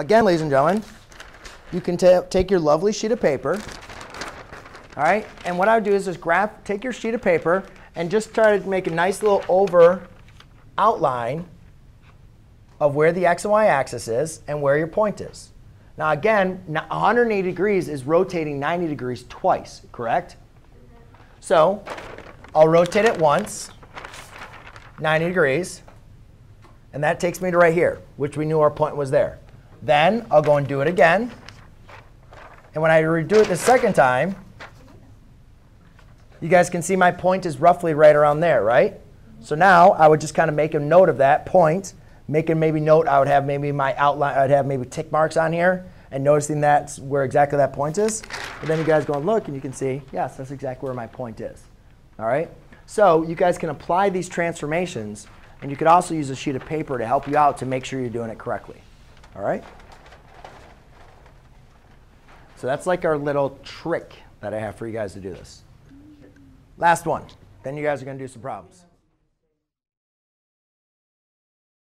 again, ladies and gentlemen, you can ta- take your lovely sheet of paper, all right? And what I would do is just graph, take your sheet of paper and just try to make a nice little over outline of where the x and y axis is and where your point is. Now again, 180 degrees is rotating 90 degrees twice, correct? So I'll rotate it once, 90 degrees, and that takes me to right here, which we knew our point was there. Then I'll go and do it again. And when I redo it the second time, you guys can see my point is roughly right around there, right? So now I would just kind of make a note of that point, make a maybe note. I would have maybe my outline. I'd have maybe tick marks on here, and noticing that's where exactly that point is. And then you guys go and look, and you can see, yes, that's exactly where my point is. All right. So you guys can apply these transformations, and you could also use a sheet of paper to help you out to make sure you're doing it correctly. All right. So that's like our little trick that I have for you guys to do this. Last one. Then you guys are going to do some problems.